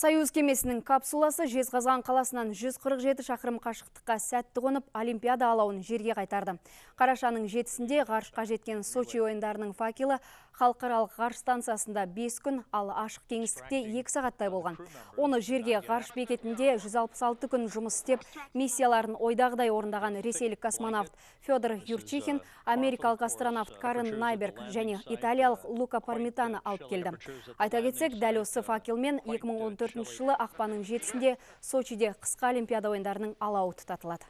Союз кемесінің капсуласы Жезқазған қаласынан 147 шақырым қашықтыққа сәтті қонып, Олимпиада алауын жерге қайтарды. Қарашаның жетісінде ғарышқа жеткен Сочи ойындарының факелі халықаралық ғарыш станциясында 5 күн, ал ашық кеңістікте 2 сағаттай болған. Оны жерге ғарыш бекетінде 166 күн жұмыс істеп, миссияларын ойдағыдай орындаған ресейлік космонавт Федор Юрчихин, америкалық астронавт Карен Найберг және италиялық Лука Пармитаны алып келді. Айта кетсек, дәл осы факелмен 2014 жылы ақпанның жетісінде Сочиде қысқы Олимпиада ойындарының алауы тұтатылады.